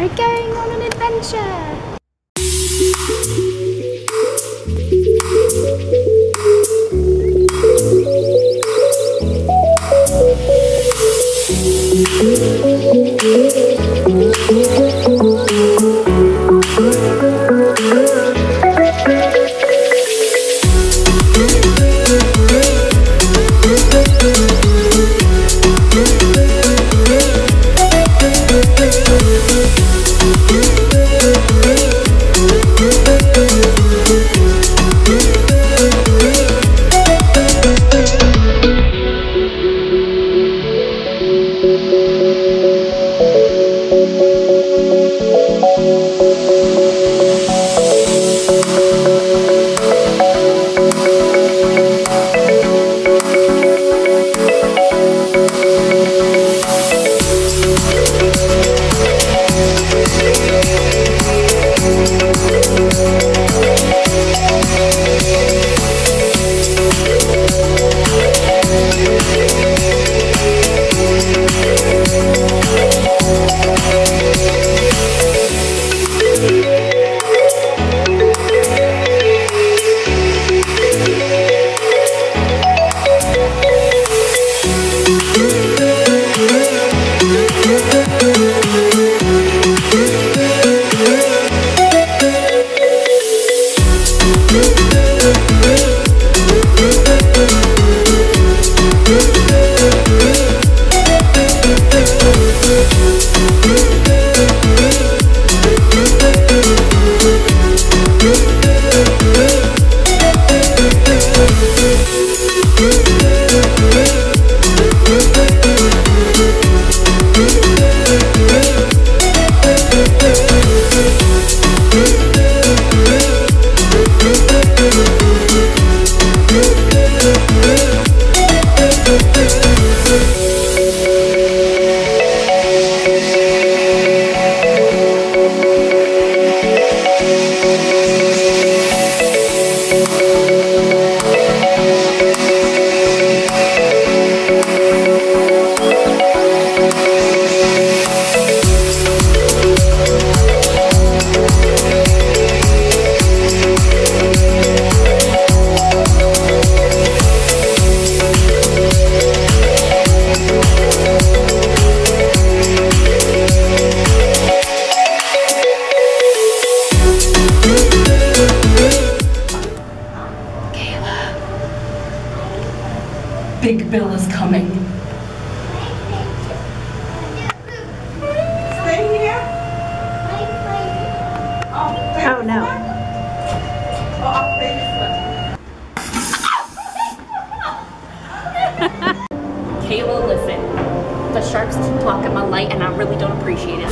are going on an adventure. good. Big Bill is coming. Stay here. Oh, no. Kayla, listen. The sharks keep blocking my light and I really don't appreciate it.